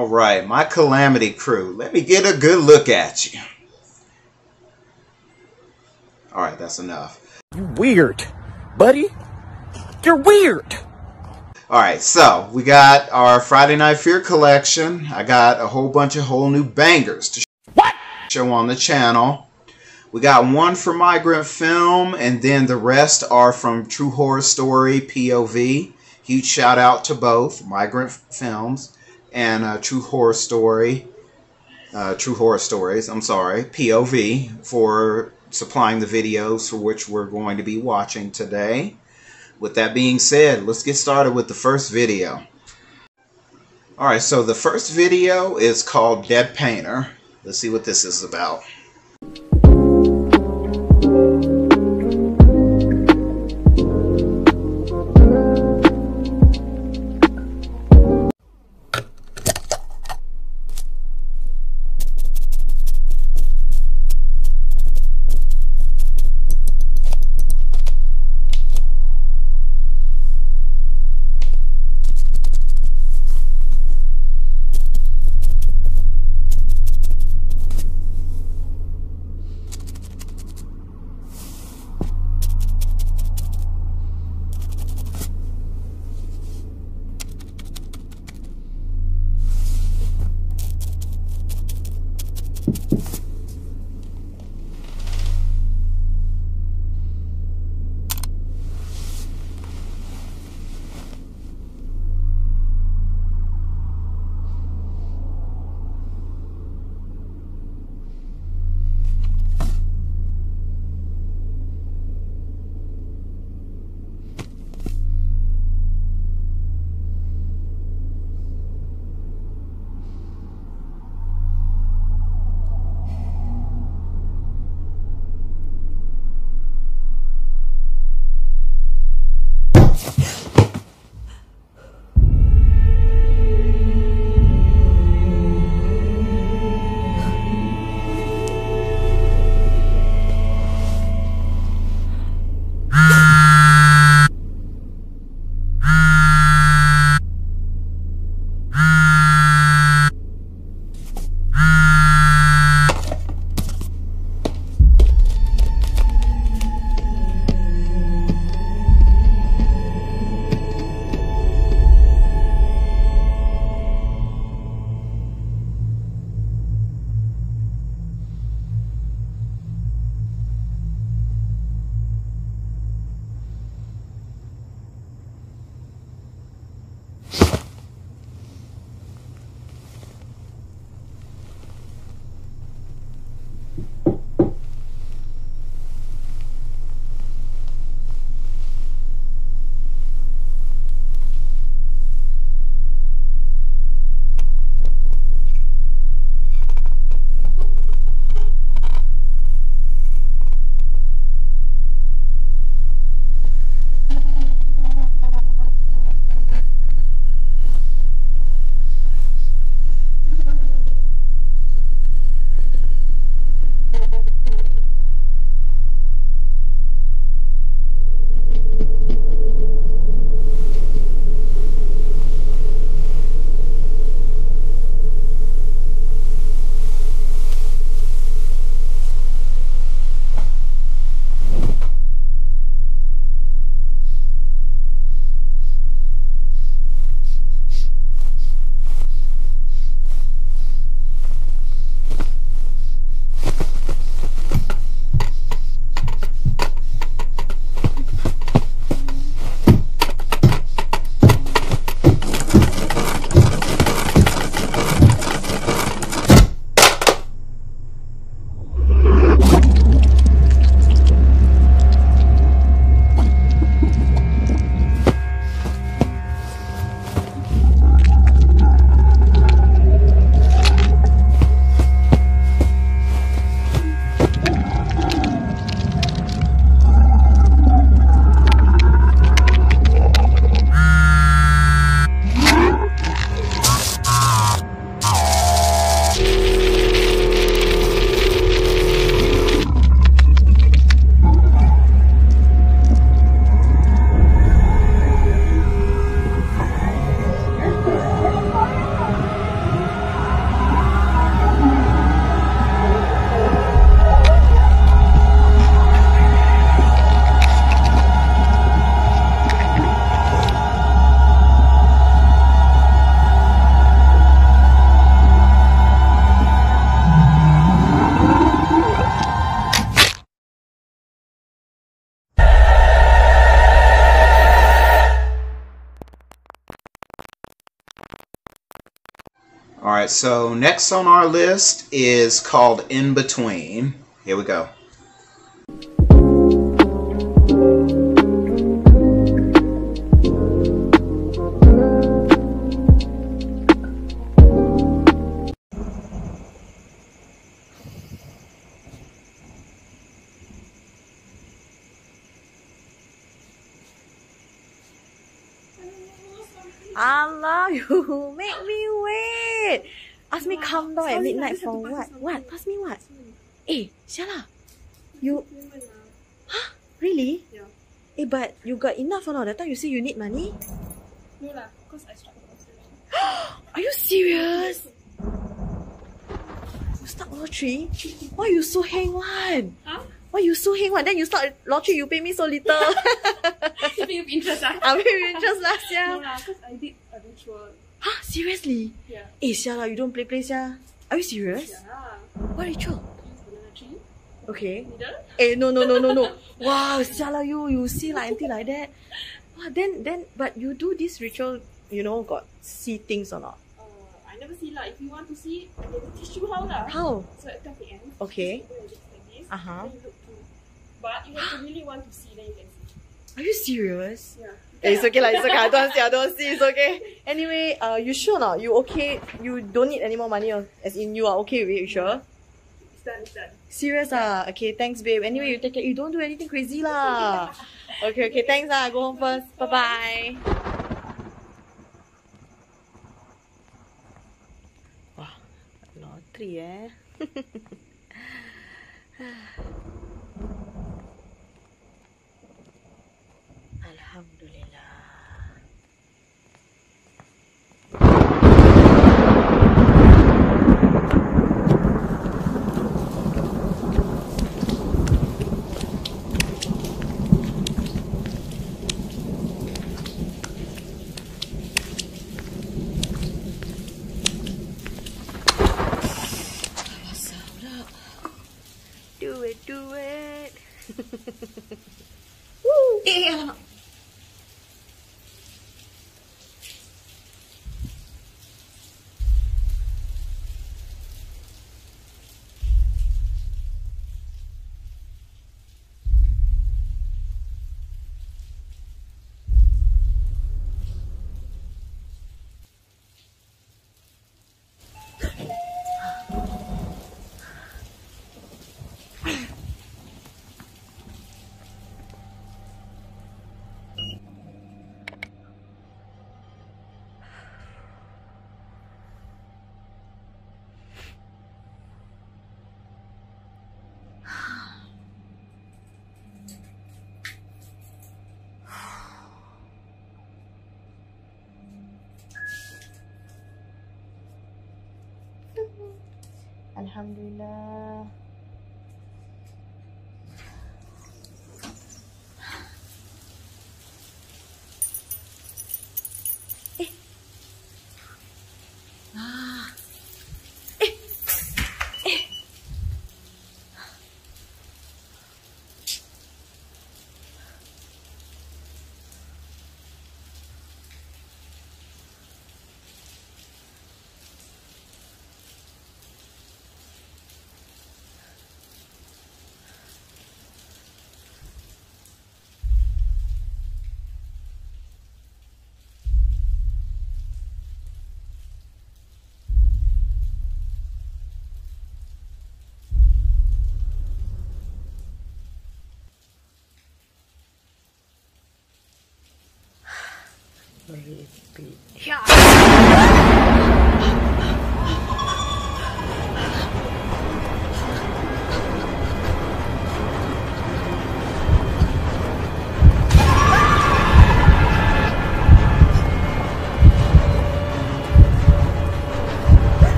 All right, my Calamity crew. Let me get a good look at you. All right, that's enough. You weird, buddy. You're weird. All right, so we got our Friday Night Fear collection. I got a whole bunch of whole new bangers to what? show on the channel. We got one from Migrant Film, and then the rest are from True Horror Story POV. Huge shout out to both Migrant Films and uh, True Horror Story, uh, True Horror Stories. I'm sorry, POV for supplying the videos for which we're going to be watching today. With that being said, let's get started with the first video. Alright, so the first video is called Dead Painter. Let's see what this is about. So next on our list is called In Between. Here we go. Allah, you make me wait. Ask me come down at midnight for what? What? Pass me what? Eh, Shala, you huh? Really? Yeah. Eh, but you got enough or not? That time you say you need money. No lah, because I struck. Are you serious? You start lottery? Why you so hang one? Huh? Why you so hang one? Then you start lottery, you pay me so little. You interest ah? I mean, just last year. No lah, because I did a ritual. Huh? Seriously? Yeah. Eh, Shala, you don't play play, Sia. Are you serious? Yeah. What ritual? Okay. Eh, no, no, no, no, no. wow, Siala, you, you see like until like that. Wow, then, then, but you do this ritual, you know, got see things or not? Uh, I never see lah. If you want to see, I will teach you how lah. How? So at 10 a.m. Okay. you go and look like this. Then you. But you have to really want to see, then you can see. Are you serious? Yeah. Eh, it's okay, like, it's okay. I don't see, I don't see, it's okay. Anyway, uh, you sure or not? You okay? You don't need any more money, or, as in you are okay with it, you sure? It's done, it's done. Serious ah? Okay, thanks babe. Anyway, you take care. You don't do anything crazy lah. Okay, okay, thanks ah. Go home first. Bye bye. Wah, lottery eh. Alhamdulillah.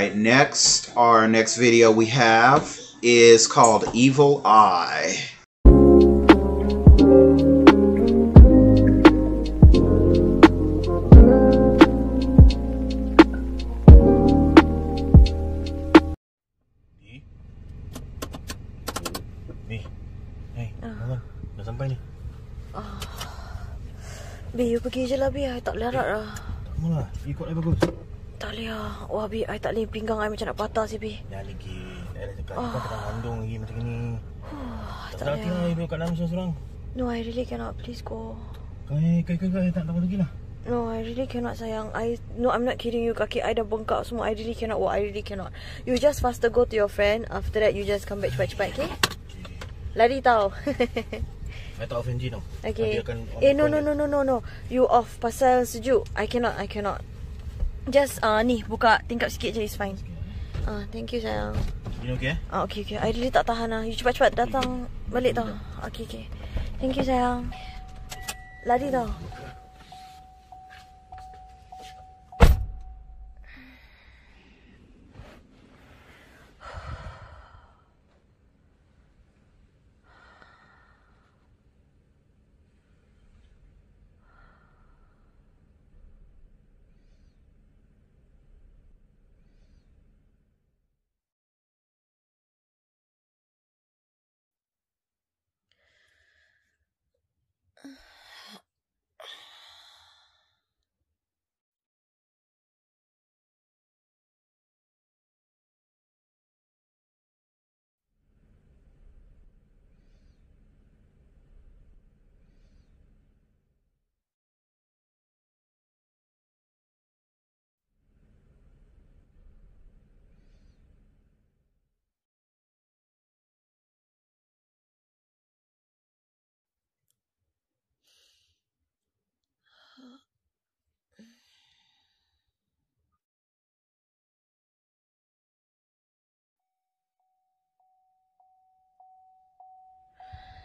All right, next, our next video we have is called Evil Eye. Ni. Ni. Hey, ah. bangun. Dah sampai ni. Ah. Bi, you pergi je lah Bi. Tak boleh lah. Tak malah. Ikut dah bagus. Tak boleh lah. Wah Bi, I tak boleh pinggang I macam nak patah si Bi. Dah lagi. Dah dah cakap. Kau tengah mandung lagi macam ni. Tak tak nak boleh. tinggal duduk kat dalam seorang-seorang. No, I really cannot. Please go. Kau eh, kau kau kau tak tahu lagi lah. No, I really cannot sayang. I no, I'm not kidding you. Kaki I dah bengkak semua. I really cannot walk. I really cannot. You just faster go to your friend. After that, you just come back cepat-cepat, okay? Lari tau. I tak off engine tau. okay. Nanti akan on Eh, no, no, no, no, no, no. You off pasal sejuk. I cannot, I cannot. Just uh, ni buka tingkap sikit je is fine. Ah, uh, thank you sayang. You okay eh? Ah, okay, okay. I really tak tahan lah. You cepat-cepat datang balik tau. Okay, okay. Thank you sayang. Lari tau.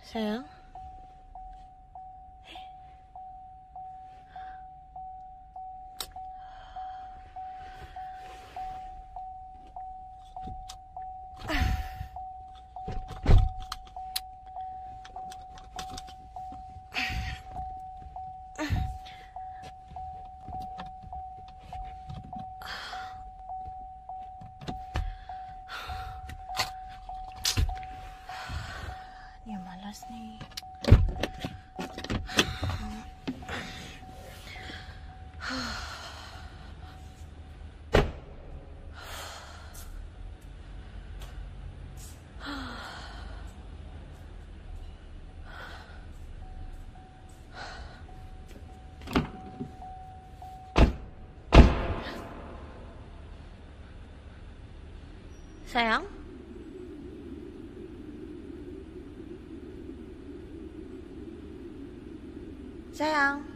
谁呀、sáng Sao?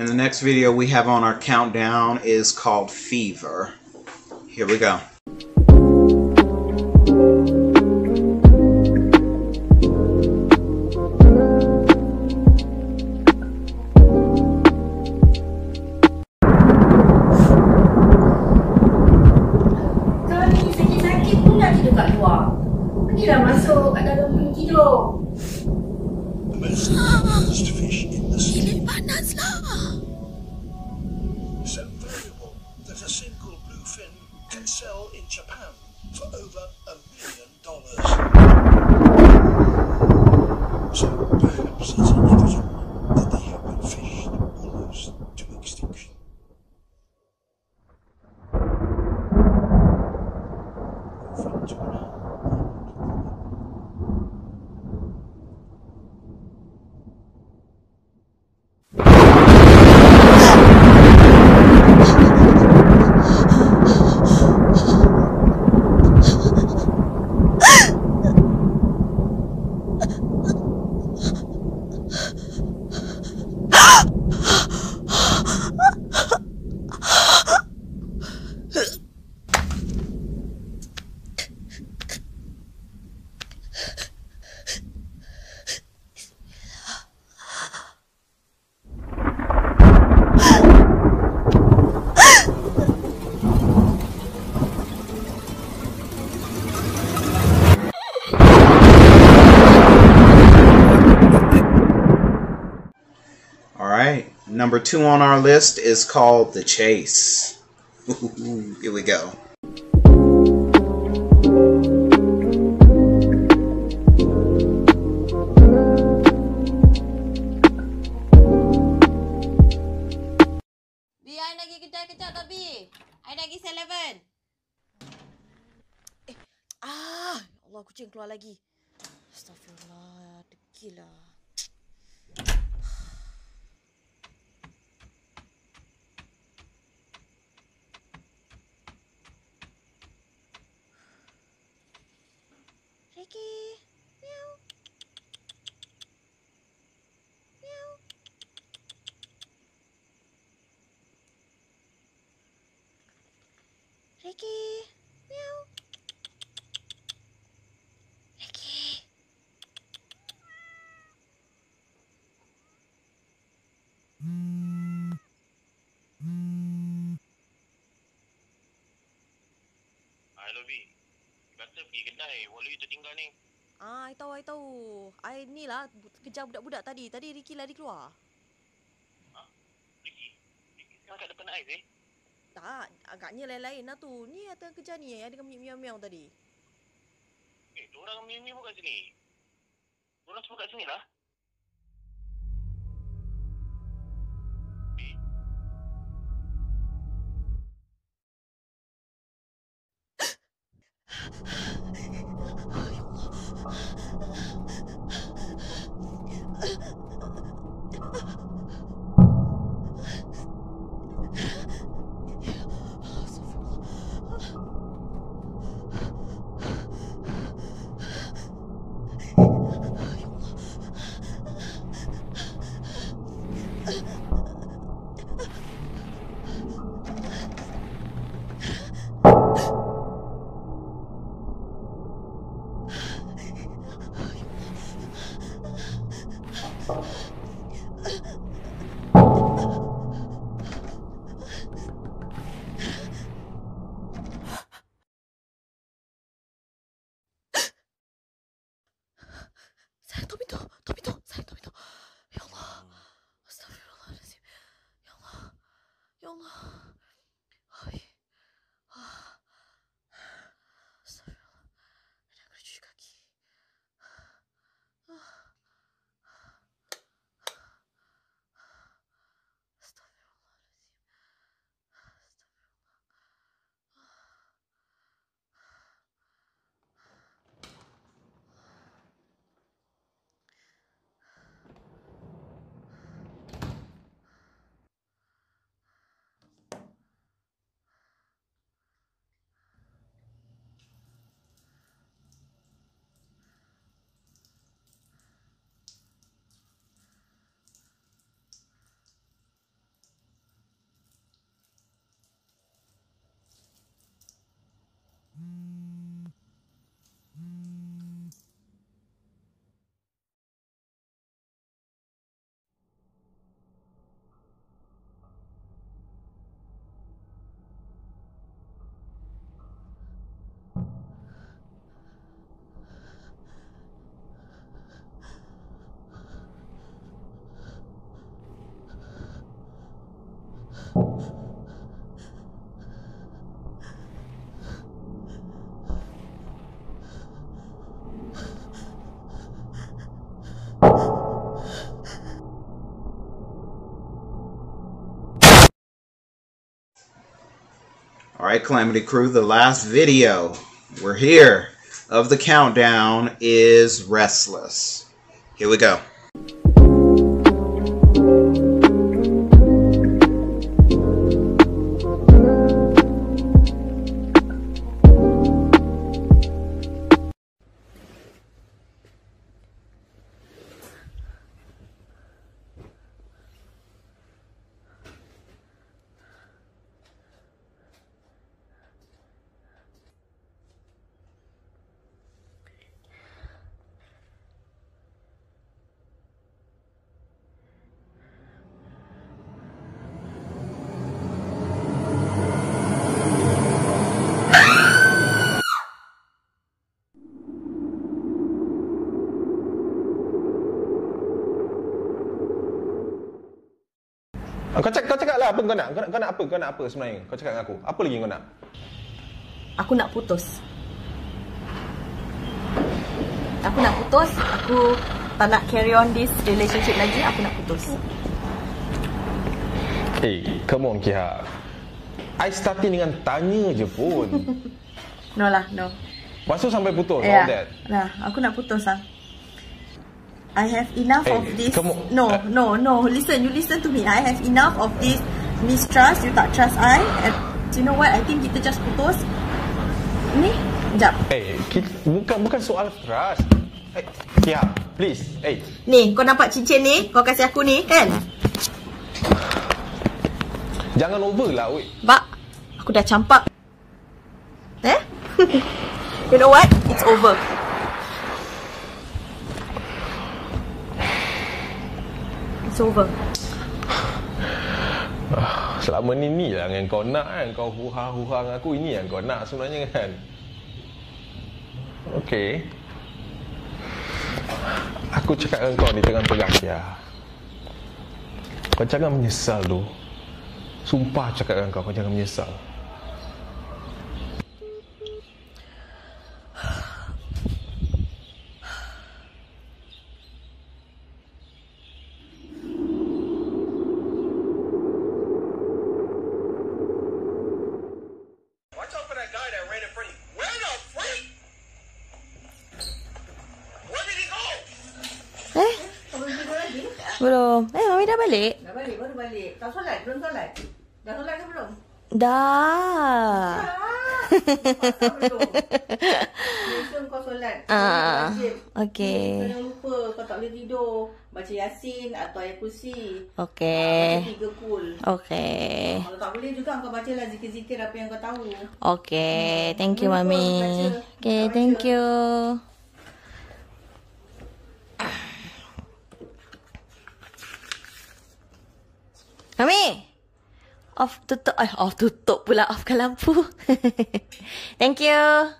And the next video we have on our countdown is called Fever. Here we go. A Number two on our list is called The Chase. Here we go. Bi, I nak pergi kedai kejap tak, Bi? I nak pergi 7-Eleven. Eh, ah, lagi. Kedai. Walau itu tinggal ni. Ah, I tahu, I tahu. I ni lah kejar budak-budak tadi. Tadi Ricky lari keluar. Ricky. Ricky sekarang kat depan ais eh. Tak, agaknya lain-lain lah tu. Ni yang tengah kejar ni. Yang ada miau-miau tadi. Eh, diorang mimi pun kat sini. Diorang semua kat sini lah. Right, Calamity Crew, the last video. We're here of the countdown is Restless. Here we go. Kau cakap, kau cakap lah apa kau nak. Kau nak, kau nak apa? Kau nak apa sebenarnya? Kau cakap dengan aku. Apa lagi kau nak? Aku nak putus. Aku nak putus. Aku tak nak carry on this relationship lagi. Aku nak putus. Eh, hey, come on Kiha. I starting dengan tanya je pun. No lah, no. Lepas tu sampai putus, all Yeah. that. Nah, aku nak putus lah. I have enough Eh, of this. kamu- No, eh. no, no. Listen, you listen to me. I have enough of this mistrust. You tak trust I. And you know what? I think kita just putus. Ni, jap. Eh, hey, bukan bukan soal trust. Eh, hey, Kiha, please. Eh, hey, Ni, kau nampak cincin ni? Kau kasih aku ni, kan? jangan over lah, weh. Bak, aku dah campak. Eh? you know what? It's over. It's over. Selama ni ni lah yang kau nak kan. Kau huha-huha dengan aku. Ini yang kau nak sebenarnya kan. Okay. Aku cakap dengan kau di tengah perang ya. Kau jangan menyesal tu. Sumpah cakap dengan kau, kau jangan menyesal. Watch out for that guy that ran in front of you. Where the freak? Where did he go? Eh? Belum. Eh, Mami dah balik? Dah balik, baru balik. Tak solat, belum solat. Dah solat ke belum? Dah. Belum? Make sure kau solat. Ah, okey. Jangan lupa kau tak boleh tidur. Baca Yasin atau Ayat Kursi. Okey. Baca tiga kul. Okey. Kalau tak boleh juga kau bacalah zikir-zikir apa yang kau tahu. Okey. Thank you, Jangan Mami. Tak thank you. Mami. Off tutup. Eh, off tutup pula. Offkan lampu. thank you.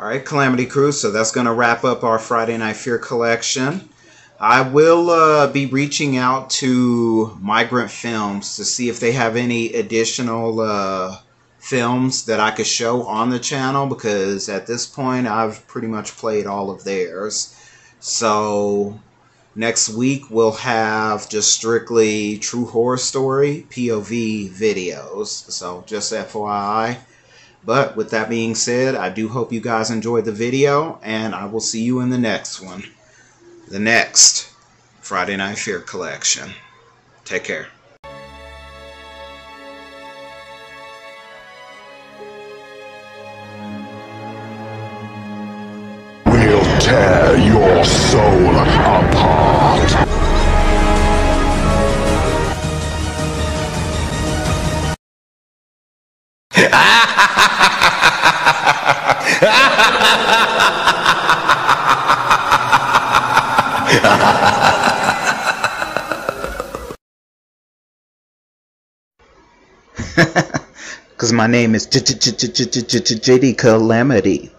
All right, Calamity Crew. So that's going to wrap up our Friday Night Fear collection. I will uh, be reaching out to Migrant Films to see if they have any additional uh, films that I could show on the channel because at this point I've pretty much played all of theirs. So next week we'll have just strictly true horror story POV videos. So just FYI. But with that being said, I do hope you guys enjoyed the video, and I will see you in the next one. The next Friday Night Fear collection. Take care. We'll tear your soul apart. My name is JD Calamity.